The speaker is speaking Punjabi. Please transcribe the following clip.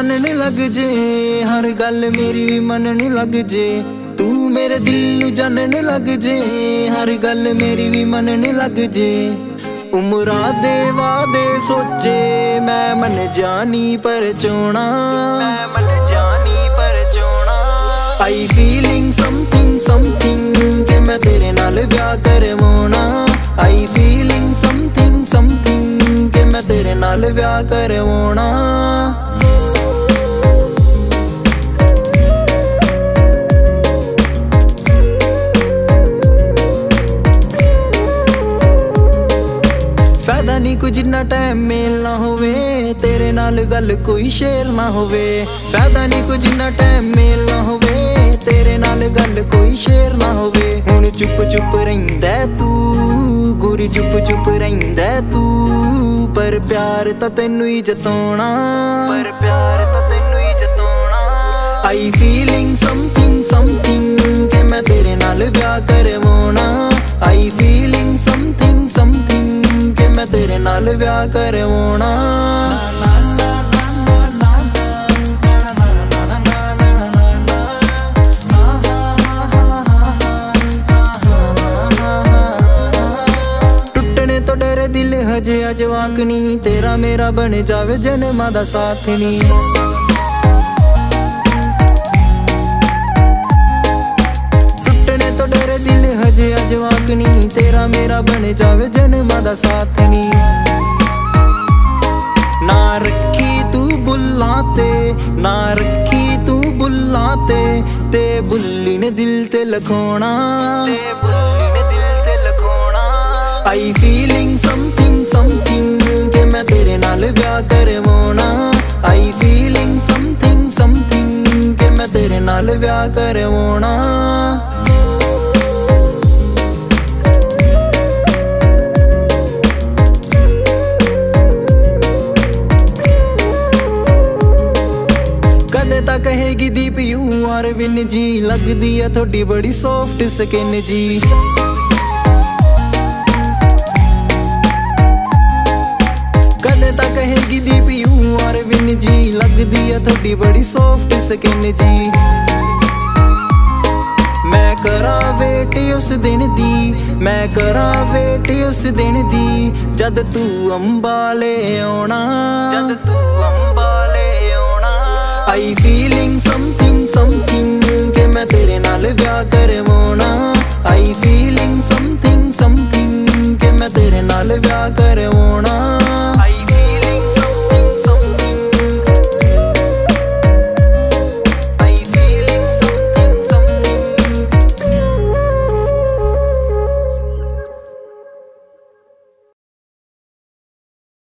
ਜਾਣਨ ਲੱਗ ਜੇ, ਹਰ ਗੱਲ ਮੇਰੀ ਵੀ ਮੰਨਣ ਲੱਗ ਜੇ। ਤੂੰ ਮੇਰੇ ਦਿਲ ਨੂੰ ਜਾਣਨ ਲੱਗ ਜੇ, ਹਰ ਗੱਲ ਮੇਰੀ ਵੀ ਮੰਨਣ ਲੱਗ ਜੇ। ਉਮਰਾਂ ਦੇ ਵਾਦੇ ਸੋਚੇ, ਮੈਂ ਮਨ ਜਾਣੀ ਪਰ ਚੋਣਾ ਮੈਂ ਮਨ ਜਾਣੀ ਪਰ ਚੋਣਾ ਆਈ ਫੀਲਿੰਗ ਸਮਥਿੰਗ ਸਮਥਿੰਗ ਕਿ ਮੈਂ ਤੇਰੇ ਨਾਲ ਵਿਆਹ ਕਰਵਾਉਣਾ। ਆਈ ਫੀਲਿੰਗ ਸਮਥਿੰਗ ਸਮਥਿੰਗ ਕਿ ਮੈਂ ਤੇਰੇ ਨਾਲ ਵਿਆਹ ਕਰਵਾਉਣਾ। ਨਹੀਂ ਕੁਝ ਨਾ ਟਾਈਮ ਮੇਲ ਨਾ ਹੋਵੇ, ਤੇਰੇ ਨਾਲ ਗੱਲ ਕੋਈ ਸ਼ੇਰ ਨਾ ਹੋਵੇ। ਫਾਇਦਾ ਨਹੀਂ ਕੁਝ ਨਾ ਟਾਈਮ ਮੇਲ ਨਾ ਹੋਵੇ, ਤੇਰੇ ਨਾਲ ਗੱਲ ਕੋਈ ਸ਼ੇਰ ਨਾ ਹੋਵੇ। ਹੁਣ ਚੁੱਪ ਚੁੱਪ ਰਹਿੰਦਾ ਤੂੰ, ਗੁਰੀ ਚੁੱਪ ਚੁੱਪ ਰਹਿੰਦਾ ਤੂੰ। ਪਰ ਪਿਆਰ ਤਾਂ ਤੈਨੂੰ ਹੀ ਜਤਾਉਣਾ। ਪਰ ਪਿਆਰ ਤਾਂ ਤੈਨੂੰ ਹੀ ਜਤਾਉਣਾ। ਆਈ ਫੀਲਿੰਗ ਸਮਥਿੰਗ ਸਮਥਿੰਗ ਕਿ ਮੈਂ ਤੇਰੇ ਨਾਲ ਵਿਆਹ ਕਰਵਾਉਣਾ। ਆਈ ਫੀਲਿੰਗ ਨਾਲ ਵਿਆਹ ਕਰਵਾਉਣਾ। ਟੁੱਟਣੇ ਤੋਂ ਡਰੇ ਦਿਲ ਹਜੇ ਅਜਵਾਕ ਤੇਰਾ ਮੇਰਾ ਬਣ ਜਾਵੇ ਜਨਮਾਂ ਦਾ ਸਾਥਣੀ ਟੁੱਟਣੇ ਤੋਂ ਡਰੇ ਦਿਲ ਹਜੇ ਅਜਵਾਕ ਤੇਰਾ ਮੇਰਾ ਬਣ ਜਾਵੇ ਜਨਮਾਂ ਦਾ ਸਾਥਣੀ ਨਾ ਰੱਖੀ ਤੂੰ ਬੁੱਲਾਂ ਤੇ ਨਾ ਰੱਖੀ ਤੂੰ ਬੁੱਲਾਂ ਤੇ ਤੇ ਬੁੱਲੀ ਨੇ ਦਿਲ ਤੇ ਲਖਾਉਣਾ। ਤੇ ਬੁੱਲੀ ਨੇ ਦਿਲ ਤੇ ਲਖਾਉਣਾ। ਆਈ ਫੀਲਿੰਗ ਸਮਥਿੰਗ ਸਮਥਿੰਗ ਕਿ ਮੈਂ ਤੇਰੇ ਨਾਲ ਵਿਆਹ ਕਰਵਾਉਣਾ। ਆਈ ਫੀਲਿੰਗ ਸਮਥਿੰਗ ਸਮਥਿੰਗ ਕਿ ਮੈਂ ਤੇਰੇ ਨਾਲ ਵਿਆਹ ਕਰਵਾਉਣਾ। ਕਦੇ ਤਾਂ ਕਹੇਗੀ ਦੀਪ, ਯੂ ਆਰ ਵਿਨ ਜੀ, ਲੱਗਦੀ ਆ ਤੁਹਾਡੀ ਬੜੀ ਸੌਫਟ ਸਕਿਨ ਜੀ। ਕਦੇ ਤਾਂ ਕਹੇਗੀ ਦੀਪ, ਯੂ ਆਰ ਵਿਨ ਜੀ, ਲੱਗਦੀ ਆ ਤੁਹਾਡੀ ਬੜੀ ਸੌਫਟ ਸਕਿਨ ਜੀ। ਮੈਂ ਕਰਾਂ ਵੇਟ ਉਸ ਦਿਨ ਦੀ, ਮੈਂ ਕਰਾਂ ਵੇਟ ਉਸ ਦਿਨ ਦੀ, ਜਦ ਤੂੰ ਅੰਬਾਲੇ ਆਉਣਾ। I feel